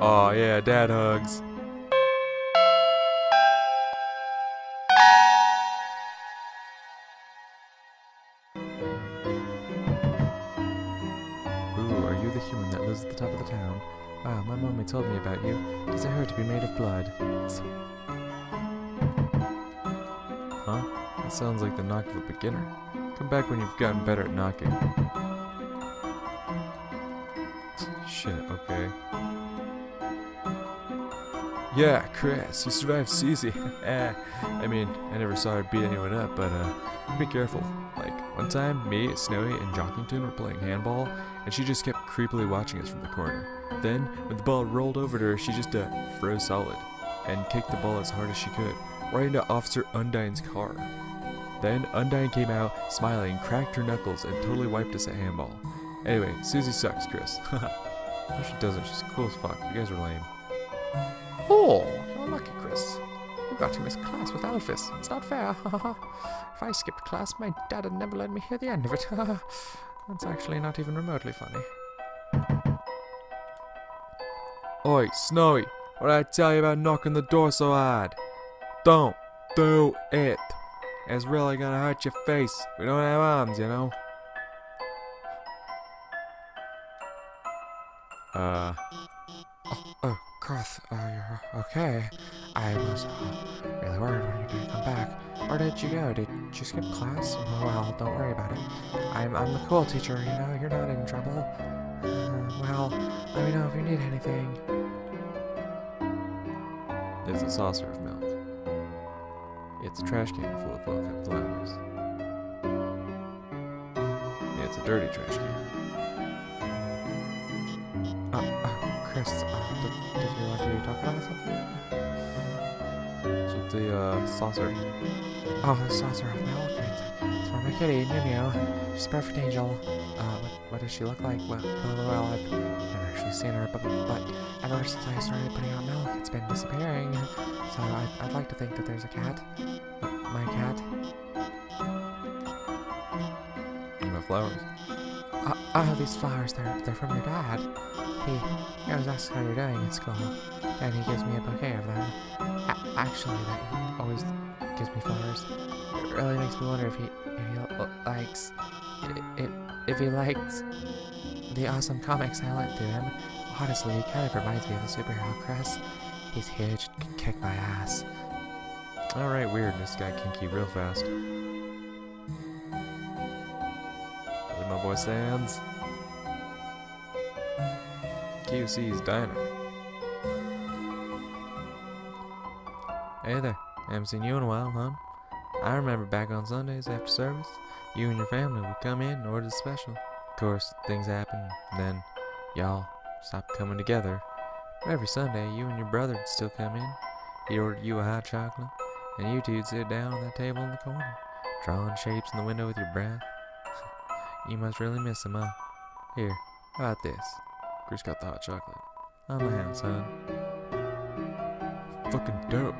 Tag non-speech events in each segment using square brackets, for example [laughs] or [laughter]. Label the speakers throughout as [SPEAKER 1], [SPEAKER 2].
[SPEAKER 1] Oh yeah, dad hugs. Ooh, are you the human that lives at the top of the town? Wow, my mommy told me about you. Does it hurt to be made of blood? Huh? That sounds like the knock of a beginner. Come back when you've gotten better at knocking. Shit, okay. Yeah, Kris, you survived Susie. [laughs] eh. I mean, I never saw her beat anyone up, but uh, be careful. Like, one time, me, Snowy, and Jockington were playing handball, and she just kept creepily watching us from the corner. Then, when the ball rolled over to her, she just uh, froze solid, and kicked the ball as hard as she could, right into Officer Undyne's car. Then, Undine came out, smiling, cracked her knuckles, and totally wiped us at handball. Anyway, Susie sucks, Kris. [laughs] no, she doesn't. She's cool as fuck. You guys are lame.
[SPEAKER 2] Oh, you're lucky, Kris. You got to miss class with Alphys. It's not fair. [laughs] if I skipped class, my dad would never let me hear the end of it. [laughs] That's actually not even remotely funny.
[SPEAKER 1] Oi, Snowy, what did I tell you about knocking the door so hard? Don't do it. It's really gonna hurt your face. We don't have arms, you know. Uh,
[SPEAKER 2] Oh, Croth, uh, you're okay. I was uh, really worried when you didn't come back. Where did you go? Did you skip class? Well, don't worry about it. I'm, I'm the cool teacher, you know? You're not in trouble. Uh, well, let me know if you need anything.
[SPEAKER 1] there's a saucer of milk. It's a trash can full of well-cut flowers. It's a dirty trash can.
[SPEAKER 2] Kris, uh, did, did you want to talk about something?
[SPEAKER 1] With the uh, saucer?
[SPEAKER 2] Oh, the saucer of milk. It's, it's for my kitty, Mew Mew. She's a perfect angel. Uh, what, what does she look like? Well, well, I've never actually seen her, but, but ever since I started putting out milk, it's been disappearing. So I'd, I'd like to think that there's a cat. Uh, my cat.
[SPEAKER 1] And the flowers.
[SPEAKER 2] Uh, oh, these flowers, they're, they're from your dad. He, always asks how you're doing at school, and he gives me a bouquet of them. A- actually, that he always gives me flowers. It really makes me wonder if he, if he likes, if, if he likes the awesome comics I lent to him. Honestly, he kind of reminds me of the superhero Chris. He's huge, can kick my ass.
[SPEAKER 1] Alright, weird. This got kinky real fast. My boy Sans? QC's Diner. Hey there. Haven't seen you in a while, huh? I remember back on Sundays after service, you and your family would come in and order the special. Of course, things happen, and then y'all stopped coming together. But every Sunday, you and your brother would still come in. He'd order you a hot chocolate, and you two'd sit down on that table in the corner, drawing shapes in the window with your breath. You must really miss him, huh? Here, how about this? Kris got the hot chocolate. On my hand, son. Fucking dope.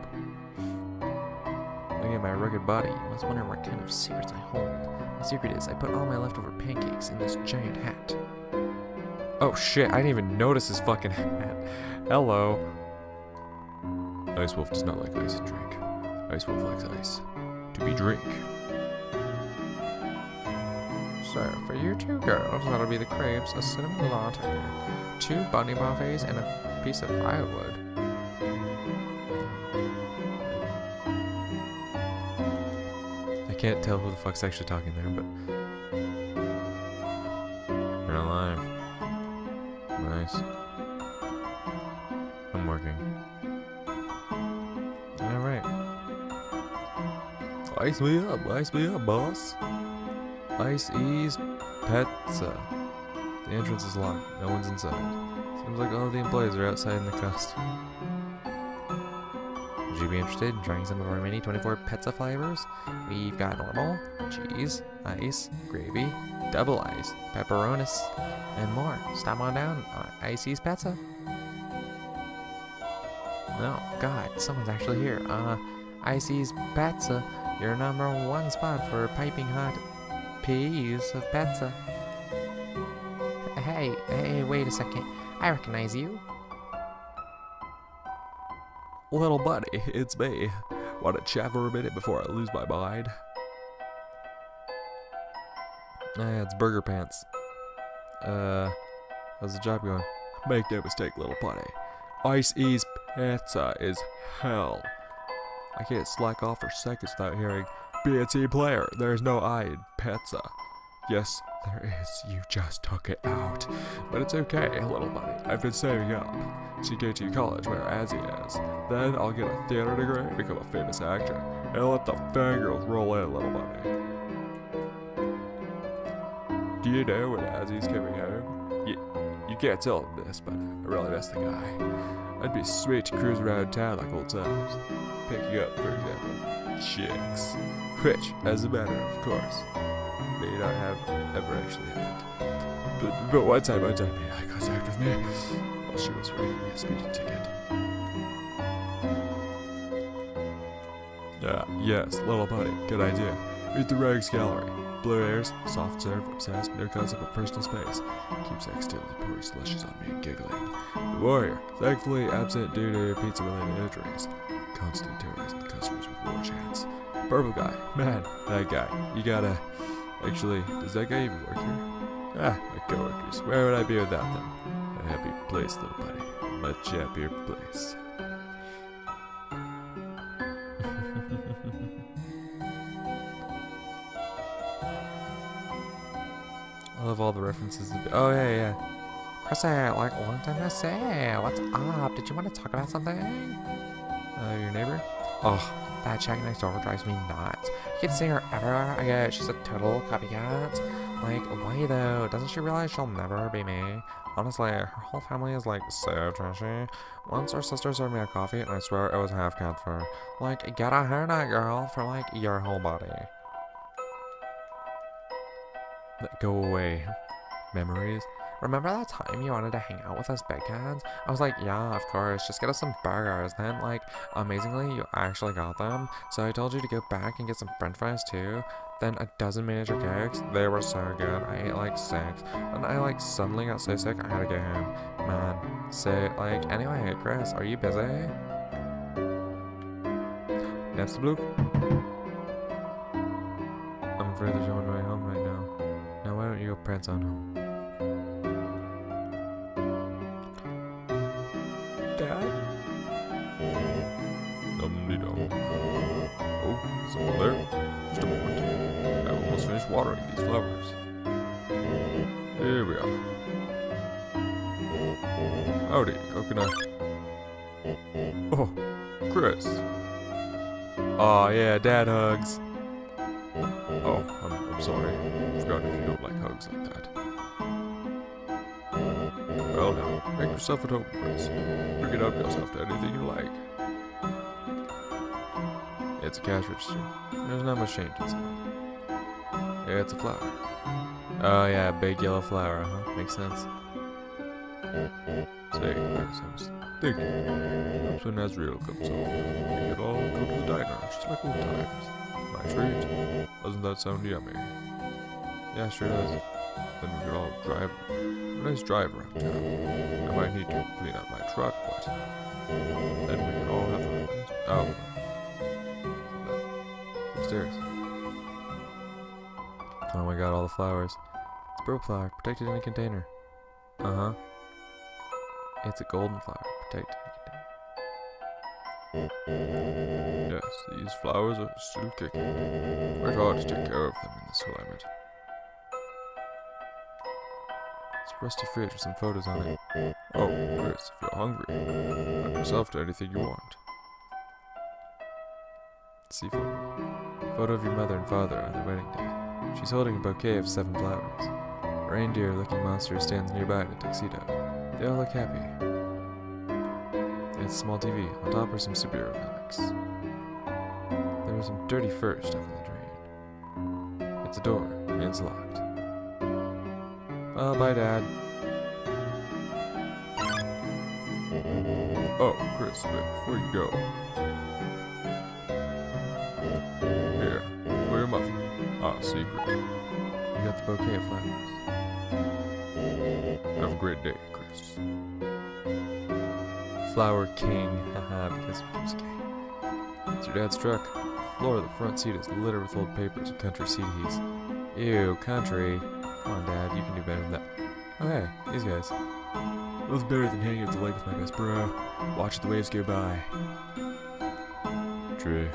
[SPEAKER 1] Look at my rugged body. You must wonder what kind of secrets I hold. The secret is I put all my leftover pancakes in this giant hat. Oh shit, I didn't even notice his fucking [laughs] hat. Hello. Ice Wolf does not like ice and drink. Ice Wolf likes ice. To be drink.
[SPEAKER 2] So, for you two girls, that'll be the crepes, a cinnamon latte, two bunny buffets, and a piece of firewood.
[SPEAKER 1] I can't tell who the fuck's actually talking there, but. You're alive. Nice. I'm working. Alright. Ice me up, ice me up, boss. Ice Ease Pizza. The entrance is locked. No one's inside. Seems like all the employees are outside in the costume. Would you be interested in trying some of our mini 24 pizza flavors? We've got normal, cheese, ice, gravy, double ice, pepperonis, and more. Stop on down. Icy's Pizza. No, God, someone's actually here. Uh, Icy's Pizza, your number one spot for piping hot piece of pizza. Hey, hey, wait a second. I recognize you. little buddy, it's me. Want to chat for a minute before I lose my mind? Yeah, it's Burger Pants. Uh, how's the job going? Make no mistake, little buddy. Ice Ease Pizza is hell. I can't slack off for seconds without hearing, be a team player, there's no I in pizza. Yes, there is, you just took it out. But it's okay, little buddy, I've been saving up. To college where Azzy is. Then I'll get a theater degree, and become a famous actor, and let the fangirls roll in, little buddy. Do you know when Azzy's coming home? You, you can't tell him this, but I really miss the guy. I'd be sweet to cruise around town like old times. Picking up, for example, chicks. Which, as a matter of course, may not have ever actually happened. But, but one time, one time, made eye contact with me while she was writing me a speeding ticket. Yeah, yes, little buddy, good idea. Read the Rogues Gallery. Blue airs, soft serve, obsessed, no concept of personal space. Keeps accidentally pouring slushes on me and giggling. The warrior, thankfully absent due to pizza-related injuries. Constantly terrorizing the customers with war. Purple guy, man, that guy. You gotta... Actually, does that guy even work here? Ah, my coworkers. Where would I be without them? A happy place, little buddy. Much happier place. [laughs] I love all the references. Oh yeah, yeah.
[SPEAKER 2] Chrissy, like, long time no see. What's up? Did you want to talk about something?
[SPEAKER 1] Uh, your neighbor?
[SPEAKER 2] Oh, that chick next door drives me nuts. You can see her everywhere I go. She's a total copycat. Like, why though? Doesn't she realize she'll never be me? Honestly, her whole family is like so trashy. Once her sister served me a coffee, and I swear it was half cat fur. Like, get a hairnet, girl, for like your whole body.
[SPEAKER 1] Go away. Memories?
[SPEAKER 2] Remember that time you wanted to hang out with us big cats? I was like, yeah, of course, just get us some burgers. Then, like, amazingly, you actually got them. So I told you to go back and get some french fries too. Then a dozen miniature cakes. They were so good. I ate like six. And I, like, suddenly got so sick I had to go home. Man. So, like, anyway, Kris, are you busy?
[SPEAKER 1] That's the blue? I'm no one way home right now. Now why don't you go prance on home? Flowers. Here we are. Howdy, how can I... Oh, Kris. Aw, yeah, dad hugs. Oh, I'm, I'm sorry. Forgot if you don't like hugs like that. Well, now, make yourself at home, Kris. You can help yourself to anything you like. It's a cash register. There's not much change inside. Yeah, it's a flower. Oh yeah, big yellow flower, huh? Makes sense. Say, was thinking. When Asriel comes home, we could all go to the diner, just like old times. My treat. Doesn't that sound yummy? Yeah, sure does. Then we could all drive a nice drive around town. I might need to clean out my truck, but then we could all have a nice oh. All the flowers. It's broke flower, protected in a container. Uh-huh. It's a golden flower, protected in a container. Yes, these flowers are still kicking. Quite hard to take care of them in this climate. It's a rusty fridge with some photos on it. Oh, Kris, if you're hungry, help yourself to anything you want. See photo. Photo of your mother and father on their wedding day. She's holding a bouquet of seven flowers. A reindeer-looking monster stands nearby in a tuxedo. They all look happy. It's a small TV. On top are some superhero comics. There are some dirty fur stuck in the drain. It's a door, and it's locked. Well, bye, Dad. Oh, Kris, before you go. Secret. You got the bouquet of flowers. Have a great day, Kris.
[SPEAKER 3] Flower King, haha, because was gay. It's your dad's truck. The floor of the front seat is littered with old papers and country CDs. Ew, country. Come on, Dad, you can do better than that. Oh, hey, these guys. Nothing better than hanging out the lake with my best bro. Watch the waves go by. True.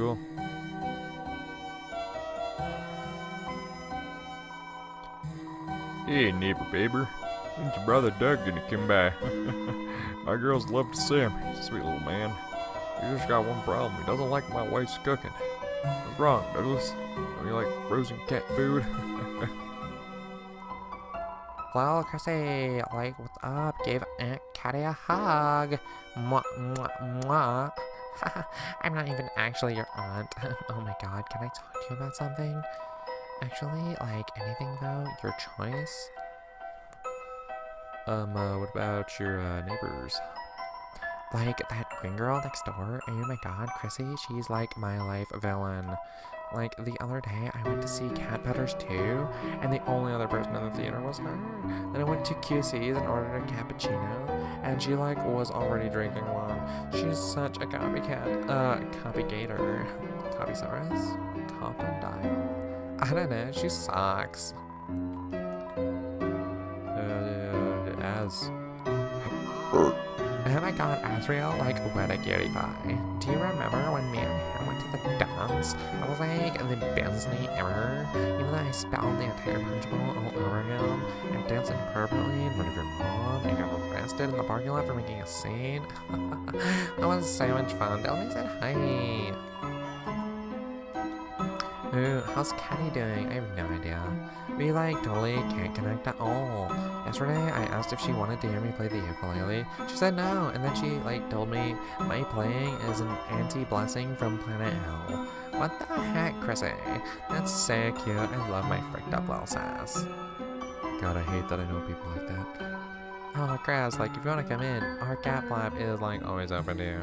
[SPEAKER 3] Cool. Hey, neighbor Baber. When's your brother Doug gonna come by? [laughs] my girls love to see him. Sweet little man. He just got one problem. He doesn't like my wife's cooking. What's wrong, Douglas? Do you like frozen cat food? [laughs]
[SPEAKER 4] Well, Chrissy, like, what's up? Give Aunt Catty a hug. Mwah, mwah, mwah. [laughs] I'm not even actually your aunt. [laughs] oh my god, can I talk to you about something? Actually, like, anything though? Your choice?
[SPEAKER 3] um, uh, what about your uh, neighbors?
[SPEAKER 4] Like, that green girl next door? Oh my god, Chrissy, she's like my life villain. Like, the other day, I went to see Cat Pedders 2, and the only other person in the theater was her. Then I went to QC's and ordered a cappuccino, and she, like, was already drinking one. She's such a copycat. Uh, copygator. Copysaurus? Copendile? I don't know, she sucks.
[SPEAKER 3] Uh, as.
[SPEAKER 4] Oh my god, Asriel, like, what a cutie pie. Do you remember when me and him went to the I was like the best night ever. Even though I spelled the entire punch bowl all over him, and danced inappropriately in front of your mom, and got arrested in the parking lot for making a scene. [laughs] that was so much fun. Tell said hi. Ooh, how's Catty doing? I have no idea. We like totally can't connect at all. Yesterday, I asked if she wanted to hear me play the ukulele. She said no, and then she like told me my playing is an anti-blessing from Planet Hell. What the heck, Chrissy? That's so cute. I love my fricked up little sass.
[SPEAKER 3] God, I hate that I know people like that.
[SPEAKER 4] Oh, Chris, like if you want to come in, our cat lab is like always open to you.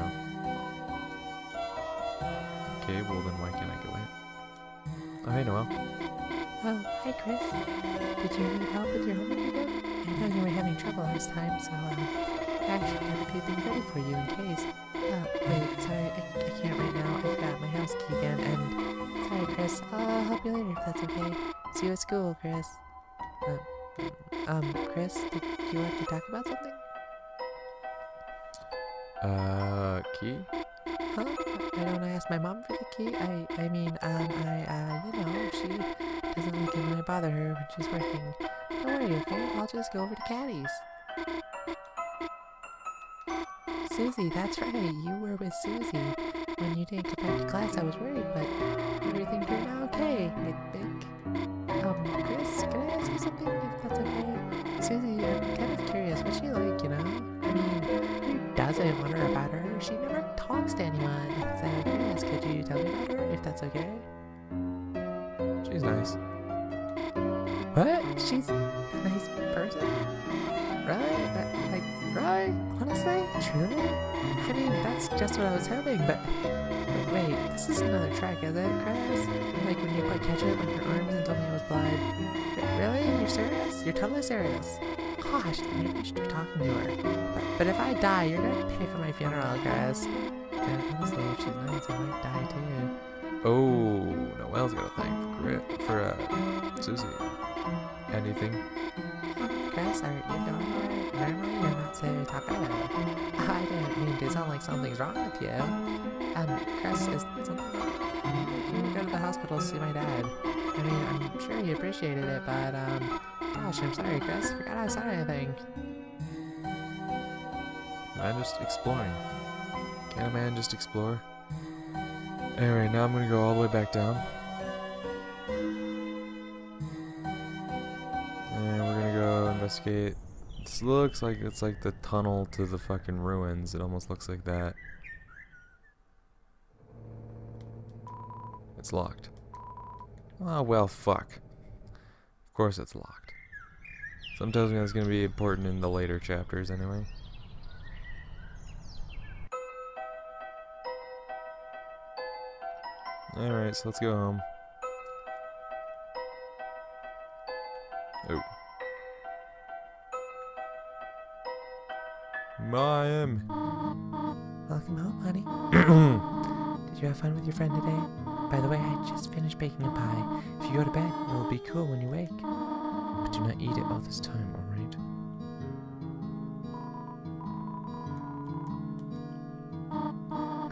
[SPEAKER 3] Okay, well then why can't I go?
[SPEAKER 4] Oh, hey, Noelle.
[SPEAKER 1] Oh, hi Kris. Did you need help with your homework again? I know you were having trouble last time, so um, I actually got a few things ready for you in case. Oh, wait, sorry, I, I can't right now. I've got my house key again, and sorry, Kris. I'll help you later if that's okay. See you at school, Kris. Uh, um, Kris, did you want to talk about something?
[SPEAKER 3] Uh, key?
[SPEAKER 1] Huh? Why don't I ask my mom for the key? I, I mean, um, I, uh, you know, she doesn't like it when I bother her when she's working. Don't worry, okay? I'll just go over to Catty's. Susie, that's right. You were with Susie. When you didn't get back to class, I was worried, but everything turned out okay, I think. Um, Kris, can I ask you something, if that's okay? Susie, I'm kind of curious. What's she like, you know? I mean, who doesn't wonder about her? She never talks to anyone. So I'm could you tell me about her, if that's okay?
[SPEAKER 3] She's nice.
[SPEAKER 1] What? She's a nice person? Really? Like, like, really? Honestly? Truly? I mean, that's just what I was hoping, but... but wait, this is another track, is it, Kris? Like when you put ketchup on your arms and told me I was blind. Really? You're serious? You're totally serious? Gosh, maybe I should try talking to her. But, but if I die, you're gonna pay for my funeral, Kris. And honestly, if she's nice, I might die too.
[SPEAKER 3] Oh, Noelle's got a thing for Grit, for, uh, Susie. Anything?
[SPEAKER 1] Kris, are you doing alright? Normally you're not so talkative. I didn't mean to sound like something's wrong with you. Um, Kris, is something you can go to the hospital to see my dad. I mean, I'm sure he appreciated it, but, um, gosh, I'm sorry, Kris. Forgot I said anything.
[SPEAKER 3] I'm just exploring. Can a man just explore? Anyway, now I'm gonna go all the way back down. And we're gonna go investigate. This looks like it's like the tunnel to the fucking ruins. It almost looks like that. It's locked. Oh, well, fuck. Of course it's locked. Some tells me that's gonna be important in the later chapters anyway.
[SPEAKER 1] Alright, so let's go home. Oh. Mayim.
[SPEAKER 2] Welcome home, honey. [clears throat] Did you have fun with your friend today? By the way, I just finished baking a pie. If you go to bed, it'll be cool when you wake.
[SPEAKER 1] But do not eat it all this time, alright?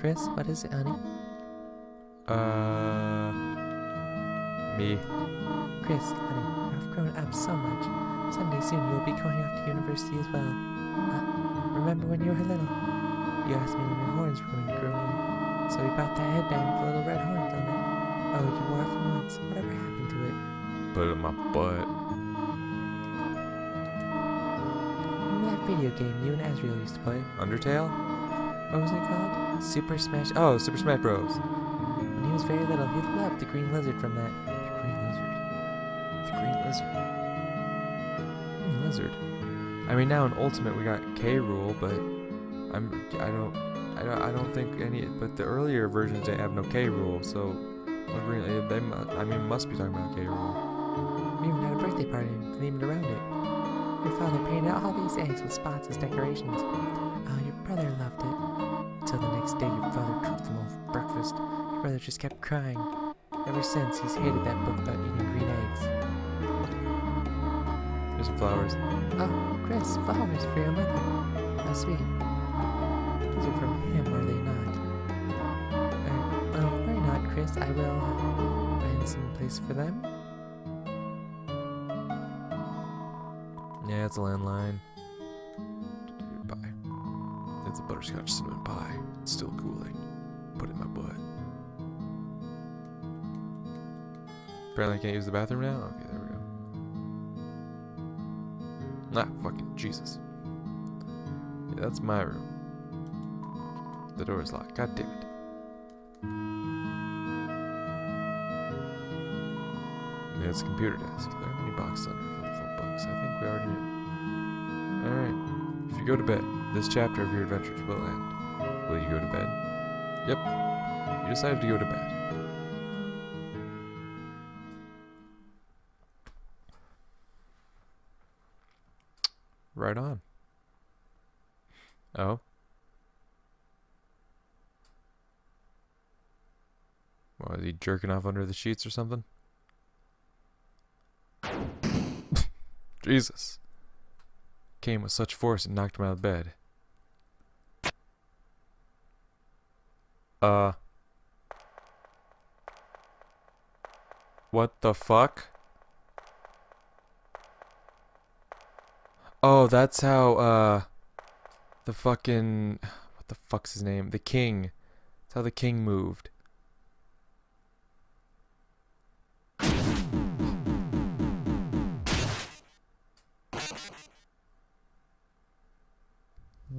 [SPEAKER 2] Kris, what is it, honey?
[SPEAKER 1] Uh. Me.
[SPEAKER 2] Kris, honey, I've grown up so much. Someday soon you'll be going off to university as well. Uh, remember when you were little? You asked me when your horns were going to grow in. So we bought that headband with little red horns on it. Oh, you wore it for months. Whatever happened to it?
[SPEAKER 1] Put it in my butt.
[SPEAKER 2] Video game you and Asriel used to play?
[SPEAKER 1] Undertale?
[SPEAKER 2] What was it called? Super Smash.
[SPEAKER 1] Oh, Super Smash Bros.
[SPEAKER 2] When he was very little, he loved the green lizard from that.
[SPEAKER 1] The green lizard. The green lizard. Green lizard. I mean, now in Ultimate we got K. Rool, but I'm I don't I don't I don't think any. But the earlier versions they have no K. Rool, so they mu- I mean must be talking about K. Rool.
[SPEAKER 2] We even had a birthday party themed around it. Your father painted all these eggs with spots as decorations. Oh, your brother loved it. Until the next day, your father cooked them all for breakfast. Your brother just kept crying. Ever since, he's hated that book about eating green eggs.
[SPEAKER 1] Here's some flowers.
[SPEAKER 2] Oh, Kris, flowers for your mother. How sweet. These are from him, are they not? Uh, oh, worry not, Kris. I will uh, find some place for them.
[SPEAKER 1] It's a landline. Bye. It's a butterscotch cinnamon pie. It's still cooling. Put it in my butt. Apparently I can't use the bathroom now? Okay, there we go. Ah, fucking Jesus. Yeah, that's my room. The door is locked. God damn it. Yeah, it's a computer desk. There are many boxes under it full of books. I think we already knew. Alright. If you go to bed, this chapter of your adventures will end. Will you go to bed? Yep. You decided to go to bed. Right on. Oh. What, is he jerking off under the sheets or something? [laughs] Jesus. Came with such force it knocked him out of bed. Uh. What the fuck? Oh, that's how, uh. The fucking. What the fuck's his name? The king. That's how the king moved.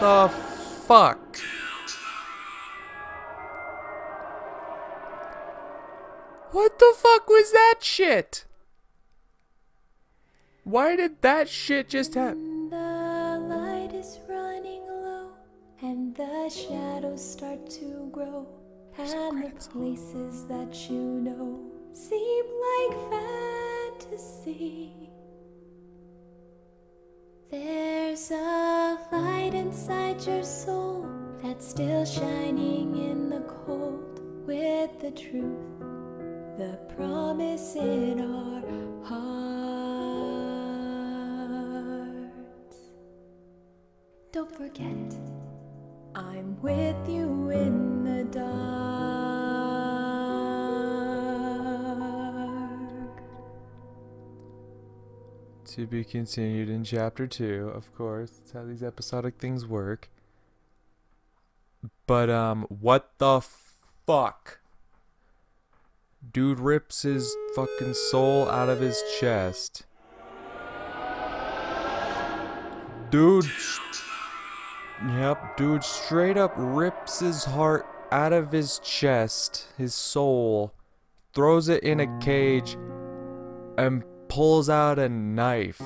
[SPEAKER 1] the fuck? What the fuck was that shit? Why did that shit just happen?
[SPEAKER 5] The light is running low, and the shadows start to grow, and the places that you know seem like fantasy. There's a light inside your soul that's still shining in the cold with the truth, the promise in our hearts. Don't forget, I'm with you in the dark.
[SPEAKER 1] To be continued in chapter two, of course. That's how these episodic things work. But um, what the fuck? dude rips his fucking soul out of his chest. Dude. Yep, dude straight up rips his heart out of his chest, his soul, throws it in a cage, and pulls out a knife.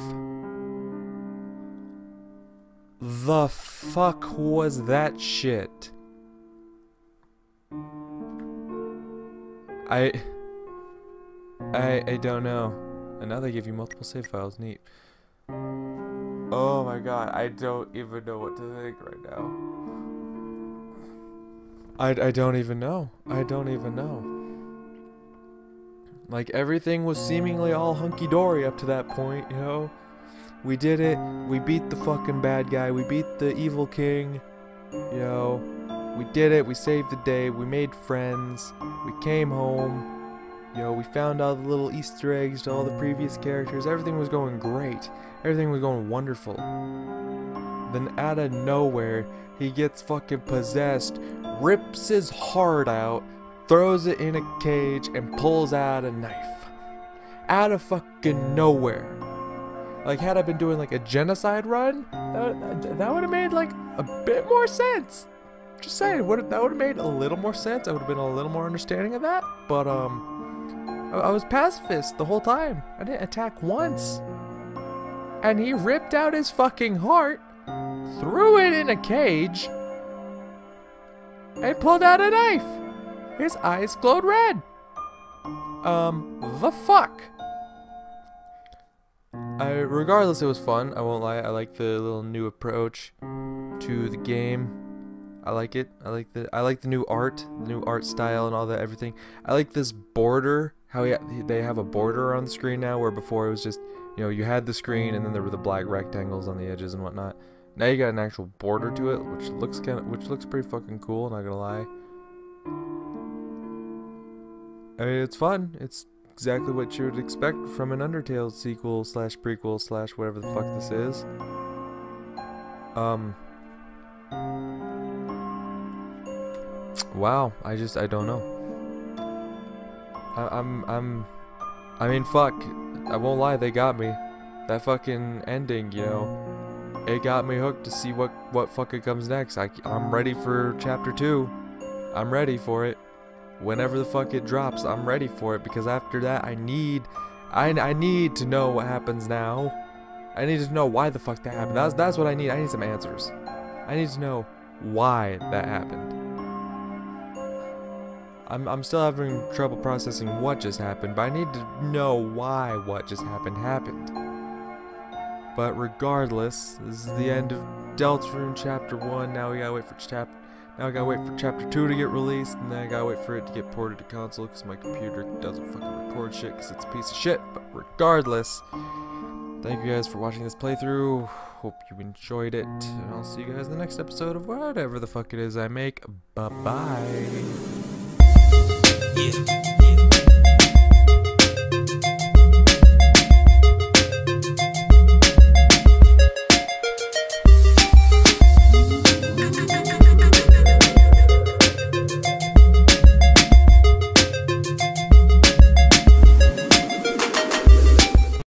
[SPEAKER 1] The fuck was that shit? I I I don't know. And now they give you multiple save files. Neat. Oh my god, I don't even know what to think right now. I, I don't even know. I don't even know. Like everything was seemingly all hunky dory up to that point, you know? We did it. We beat the fucking bad guy. We beat the evil king. You know, we did it. We saved the day. We made friends. We came home. You know, we found all the little Easter eggs to all the previous characters. Everything was going great. Everything was going wonderful. Then out of nowhere, he gets fucking possessed, rips his heart out, throws it in a cage, and pulls out a knife. Out of fucking nowhere. Like, had I been doing like a genocide run, that, that would have made like a bit more sense. Just saying, that would have made a little more sense. I would have been a little more understanding of that. But um, I, I was pacifist the whole time. I didn't attack once. And he ripped out his fucking heart, threw it in a cage, and pulled out a knife. His eyes glowed red. Um, the fuck? I, regardless, it was fun. I won't lie. I like the little new approach to the game. I like it. I like the I like the new art, the new art style, and all that everything. I like this border. How he, they have a border on the screen now, where before it was just you know you had the screen and then there were the black rectangles on the edges and whatnot. Now you got an actual border to it, which looks kind of which looks pretty fucking cool. Not gonna lie. I mean, it's fun. It's exactly what you would expect from an Undertale sequel slash prequel slash whatever the fuck this is. Um. Wow, I just I don't know. I, I'm I'm. I mean, fuck. I won't lie, they got me. That fucking ending, you know, it got me hooked to see what what fucking comes next. I I'm ready for chapter two. I'm ready for it whenever the fuck it drops, I'm ready for it because after that I need I, I need to know what happens now. I need to know why the fuck that happened. That's that's what I need. I need some answers. I need to know why that happened. I'm I'm still having trouble processing what just happened, but I need to know why what just happened happened. But regardless, this is the end of Deltarune chapter 1. Now we gotta wait for chapter now I gotta wait for chapter 2 to get released, and then I gotta wait for it to get ported to console, because my computer doesn't fucking record shit, because it's a piece of shit. But regardless, thank you guys for watching this playthrough. Hope you enjoyed it, and I'll see you guys in the next episode of whatever the fuck it is I make. Bye-bye.
[SPEAKER 6] Yeah, yeah.